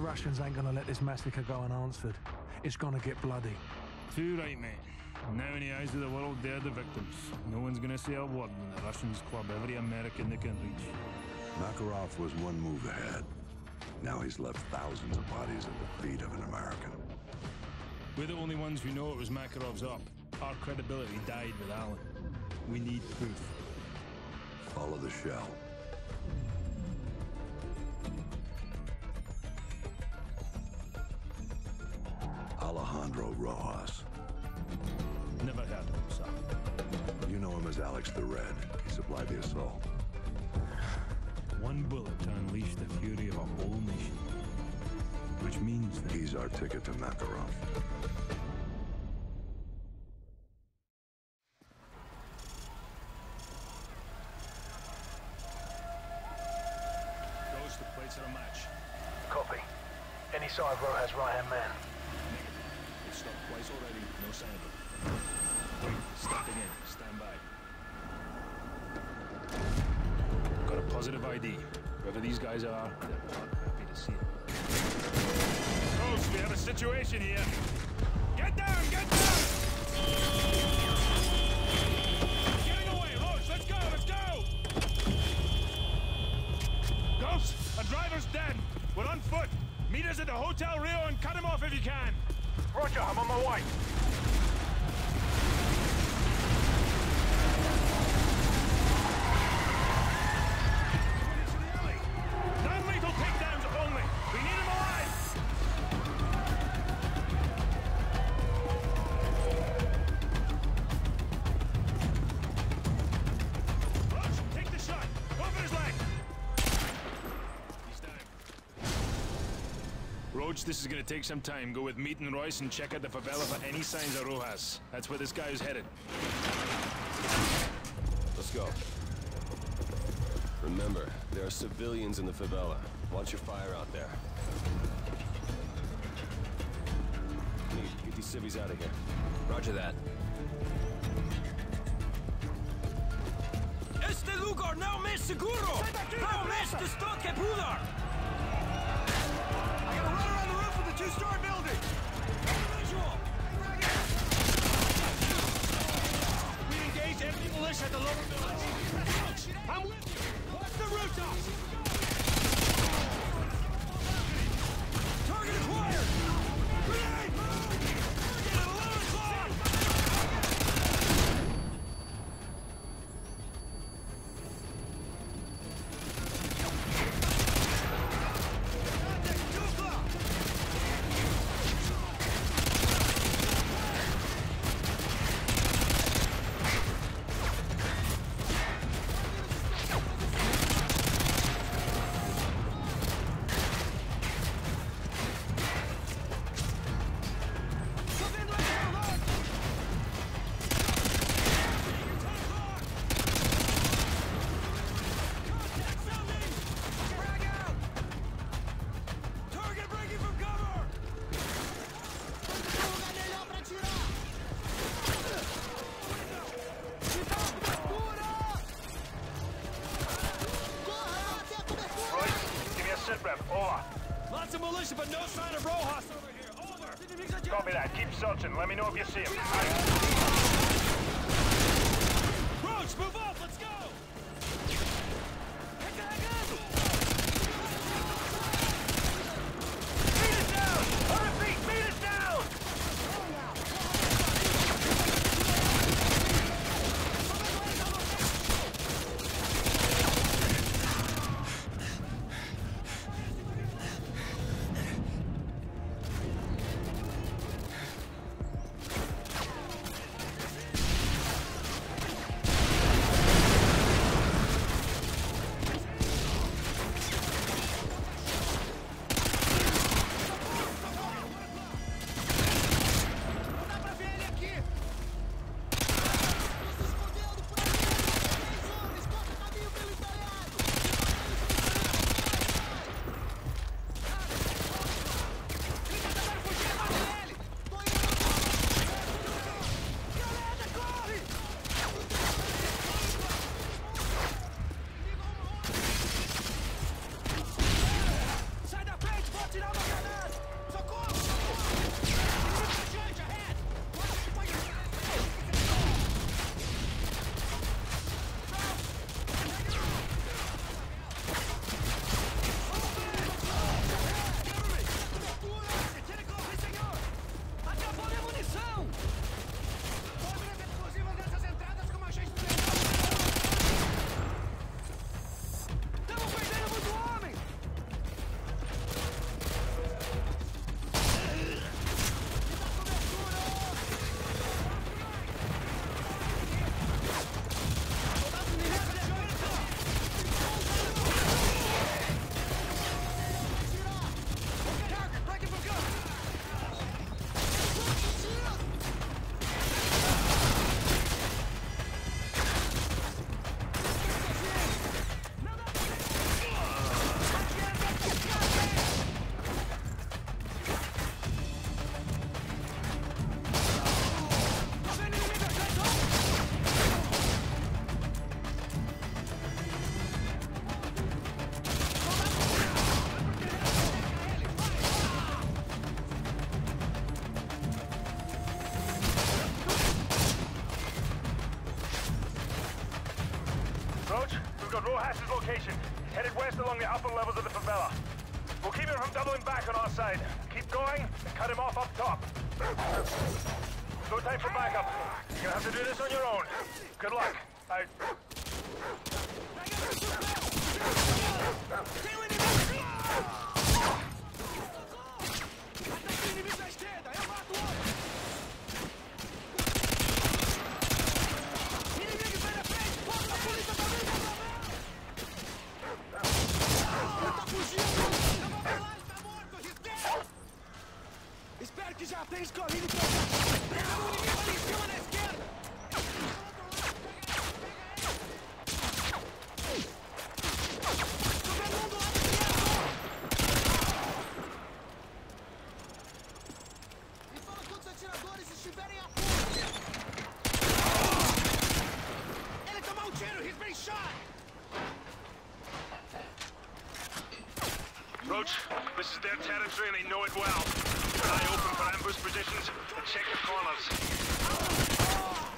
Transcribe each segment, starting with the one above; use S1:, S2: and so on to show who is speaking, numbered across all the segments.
S1: The Russians ain't gonna let this massacre go unanswered. It's gonna get bloody.
S2: Too right, mate. Now in the eyes of the world, they're the victims. No one's gonna say a word when the Russians club every American they can reach.
S3: Makarov was one move ahead. Now he's left thousands of bodies at the feet of an American.
S2: We're the only ones who know it was Makarov's up. Our credibility died with Allen. We need proof.
S3: Follow the shell.
S2: Never heard of him, sir.
S3: You know him as Alex the Red. He supplied the assault.
S2: One bullet to unleash the fury of a whole nation. Which means that...
S3: He's our ticket to Makarov.
S2: Positive ID. Whoever these guys are, they're not happy to see it. Ghost, we have a situation here. Get down! Get down! Getting away! Roach, let's go! Let's go! Ghost, a driver's dead. We're on foot. Meet us at the Hotel Rio and cut him off if you can.
S1: Roger, I'm on my way.
S2: Roach, this is gonna take some time. Go with Meat and Royce and check out the favela for any signs of Rojas. That's where this guy is headed.
S4: Let's go. Remember, there are civilians in the favela. Watch your fire out there. Meat, get these civvies out of here.
S5: Roger that.
S6: Este lugar não me seguro! Não me estoque pudor! I
S1: see him.
S2: Hash's location, headed west along the upper levels of the favela. We'll keep him from doubling back on our side. Keep going and cut him off up top. No time for backup. You're gonna have to do this on your own. Good luck. I... positions and check your corners.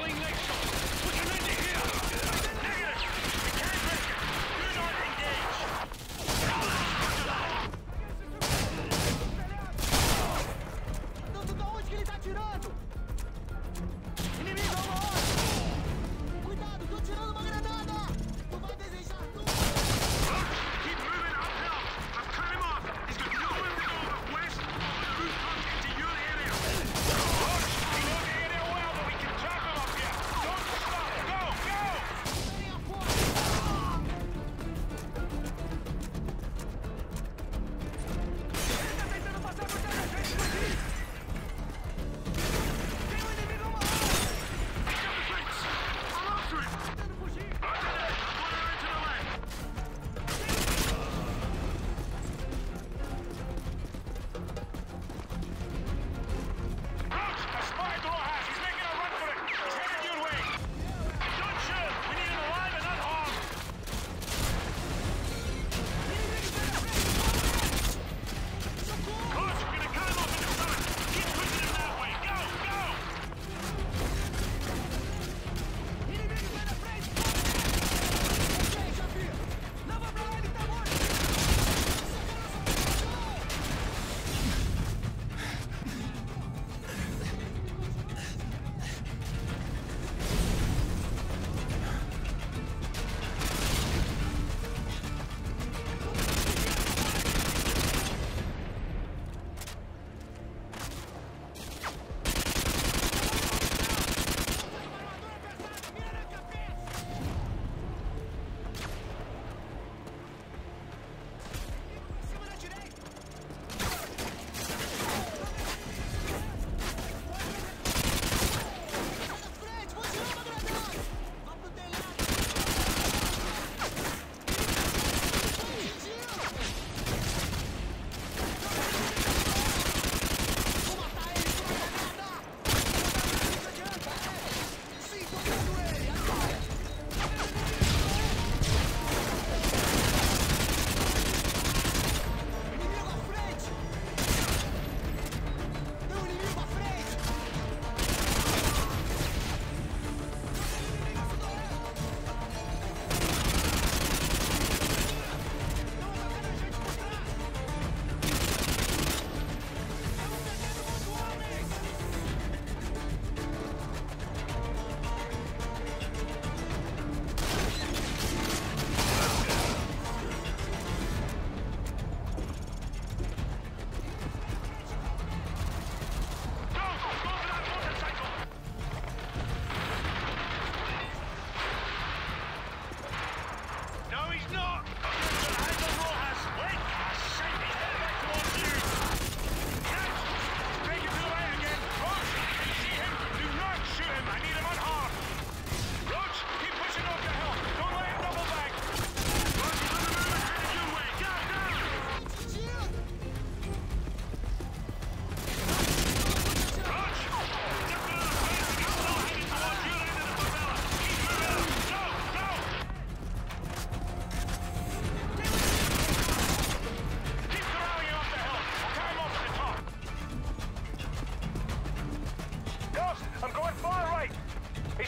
S2: Tackling next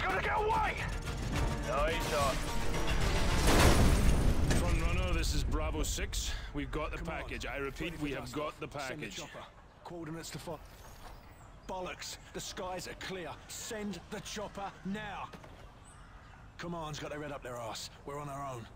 S2: Gonna
S6: get away! No, he's not.
S2: Front runner, this is Bravo 6. We've got the
S1: Come on.
S2: package. I repeat, we have got
S1: off.
S2: the package.
S1: chopper. Coordinates to follow. Bollocks! The skies are clear. Send the chopper now. Command's got their head up their ass. We're on our own.